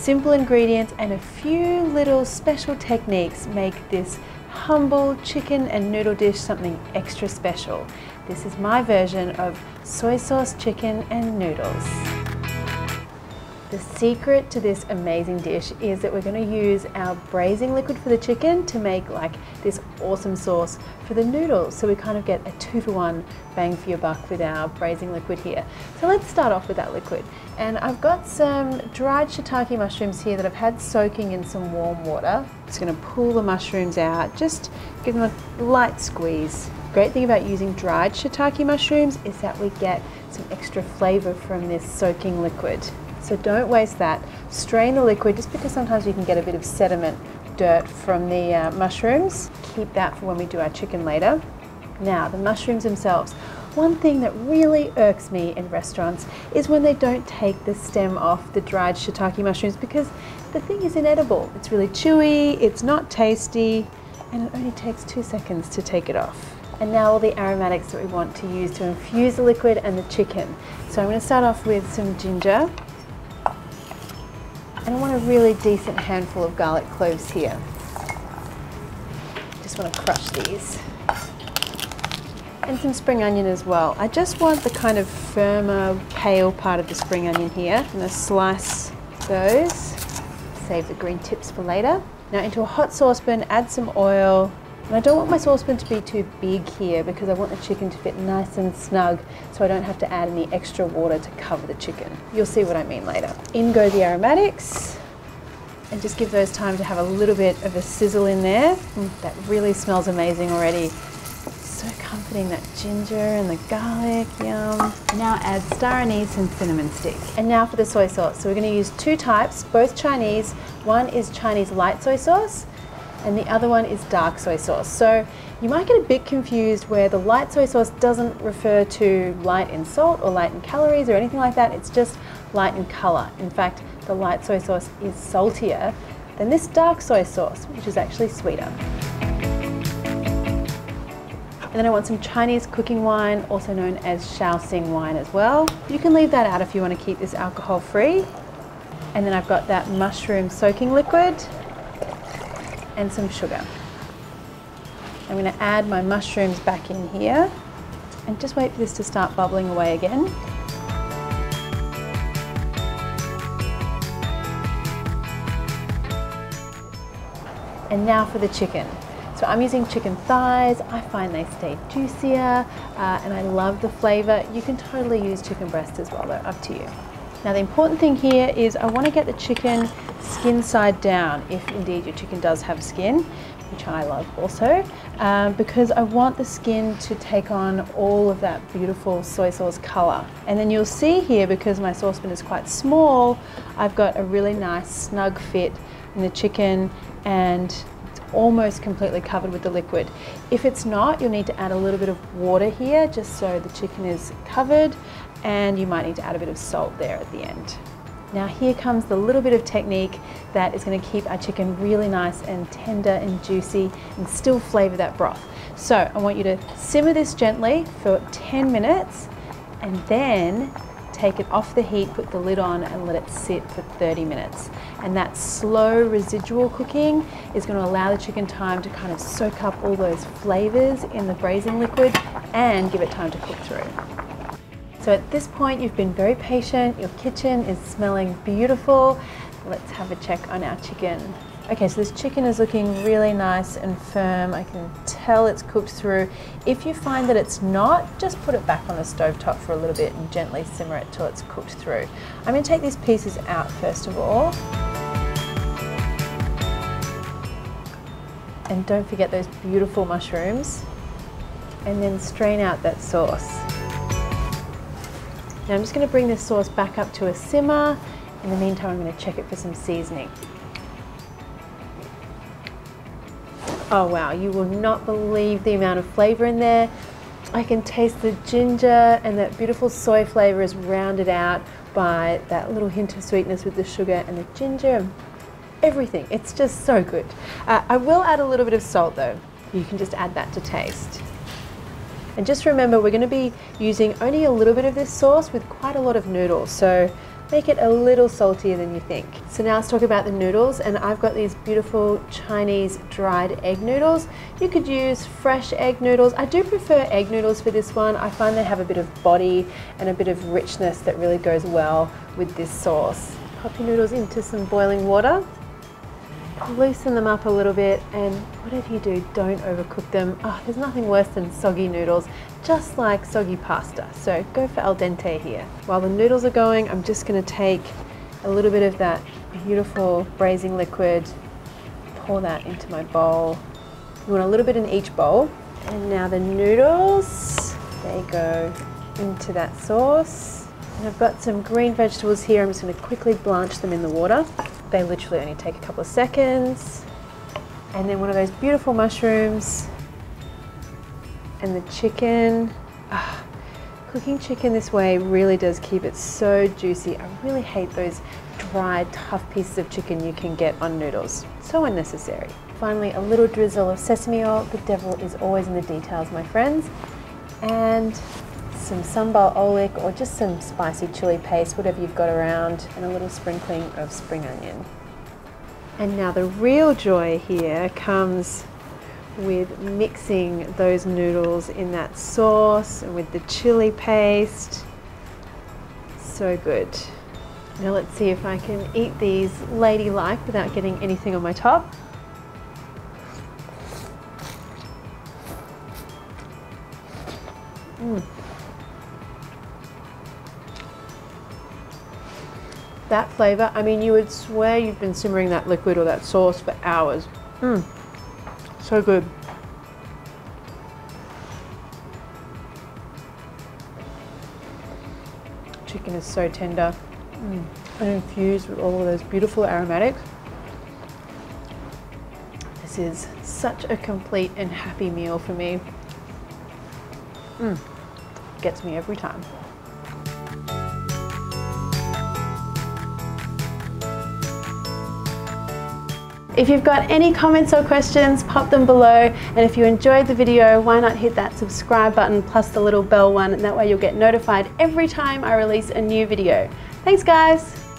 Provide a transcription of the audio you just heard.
simple ingredients and a few little special techniques make this humble chicken and noodle dish something extra special. This is my version of soy sauce chicken and noodles. The secret to this amazing dish is that we're going to use our braising liquid for the chicken to make like this awesome sauce for the noodles. So we kind of get a two for one bang for your buck with our braising liquid here. So let's start off with that liquid. And I've got some dried shiitake mushrooms here that I've had soaking in some warm water. Just going to pull the mushrooms out, just give them a light squeeze. Great thing about using dried shiitake mushrooms is that we get some extra flavor from this soaking liquid. So don't waste that. Strain the liquid just because sometimes you can get a bit of sediment, dirt from the uh, mushrooms. Keep that for when we do our chicken later. Now, the mushrooms themselves. One thing that really irks me in restaurants is when they don't take the stem off the dried shiitake mushrooms because the thing is inedible. It's really chewy, it's not tasty, and it only takes two seconds to take it off. And now all the aromatics that we want to use to infuse the liquid and the chicken. So I'm going to start off with some ginger. I want a really decent handful of garlic cloves here. Just want to crush these. And some spring onion as well. I just want the kind of firmer, pale part of the spring onion here. I'm going to slice those, save the green tips for later. Now into a hot saucepan, add some oil, and I don't want my saucepan to be too big here because I want the chicken to fit nice and snug so I don't have to add any extra water to cover the chicken. You'll see what I mean later. In go the aromatics and just give those time to have a little bit of a sizzle in there. Mm, that really smells amazing already. So comforting, that ginger and the garlic, yum. Now add star anise and cinnamon stick. And now for the soy sauce. So we're gonna use two types, both Chinese. One is Chinese light soy sauce and the other one is dark soy sauce. So you might get a bit confused where the light soy sauce doesn't refer to light in salt or light in calories or anything like that. It's just light in color. In fact, the light soy sauce is saltier than this dark soy sauce, which is actually sweeter. And then I want some Chinese cooking wine, also known as Shaoxing wine as well. You can leave that out if you want to keep this alcohol free. And then I've got that mushroom soaking liquid and some sugar. I'm going to add my mushrooms back in here and just wait for this to start bubbling away again. And now for the chicken. So I'm using chicken thighs. I find they stay juicier uh, and I love the flavor. You can totally use chicken breast as well though, up to you. Now the important thing here is I want to get the chicken skin side down if indeed your chicken does have skin, which I love also, um, because I want the skin to take on all of that beautiful soy sauce color. And then you'll see here, because my saucepan is quite small, I've got a really nice snug fit in the chicken and almost completely covered with the liquid. If it's not, you'll need to add a little bit of water here just so the chicken is covered and you might need to add a bit of salt there at the end. Now here comes the little bit of technique that is going to keep our chicken really nice and tender and juicy and still flavour that broth. So I want you to simmer this gently for 10 minutes and then take it off the heat, put the lid on and let it sit for 30 minutes. And that slow residual cooking is going to allow the chicken time to kind of soak up all those flavours in the braising liquid and give it time to cook through. So at this point, you've been very patient. Your kitchen is smelling beautiful. Let's have a check on our chicken. Okay, so this chicken is looking really nice and firm. I can tell it's cooked through. If you find that it's not, just put it back on the stove top for a little bit and gently simmer it till it's cooked through. I'm gonna take these pieces out first of all. And don't forget those beautiful mushrooms. And then strain out that sauce. Now I'm just going to bring this sauce back up to a simmer. In the meantime, I'm to check it for some seasoning. Oh wow, you will not believe the amount of flavor in there. I can taste the ginger and that beautiful soy flavor is rounded out by that little hint of sweetness with the sugar and the ginger. Everything, it's just so good. Uh, I will add a little bit of salt though. You can just add that to taste. And just remember, we're going to be using only a little bit of this sauce with quite a lot of noodles. So make it a little saltier than you think. So now let's talk about the noodles and I've got these beautiful Chinese dried egg noodles. You could use fresh egg noodles. I do prefer egg noodles for this one. I find they have a bit of body and a bit of richness that really goes well with this sauce. Pop your noodles into some boiling water loosen them up a little bit and whatever you do, don't overcook them. Oh, there's nothing worse than soggy noodles, just like soggy pasta. So go for al dente here. While the noodles are going, I'm just gonna take a little bit of that beautiful braising liquid, pour that into my bowl. You want a little bit in each bowl. And now the noodles, they go into that sauce. And I've got some green vegetables here. I'm just gonna quickly blanch them in the water. They literally only take a couple of seconds. And then one of those beautiful mushrooms and the chicken. Ah, cooking chicken this way really does keep it so juicy. I really hate those dry, tough pieces of chicken you can get on noodles. So unnecessary. Finally, a little drizzle of sesame oil. The devil is always in the details, my friends. And some sambal oelek or just some spicy chili paste, whatever you've got around, and a little sprinkling of spring onion. And now the real joy here comes with mixing those noodles in that sauce and with the chili paste. So good. Now let's see if I can eat these ladylike without getting anything on my top. That flavor, I mean, you would swear you've been simmering that liquid or that sauce for hours. Mmm, so good. Chicken is so tender mm. and infused with all of those beautiful aromatics. This is such a complete and happy meal for me. Mmm, gets me every time. If you've got any comments or questions, pop them below. And if you enjoyed the video, why not hit that subscribe button plus the little bell one, and that way you'll get notified every time I release a new video. Thanks guys.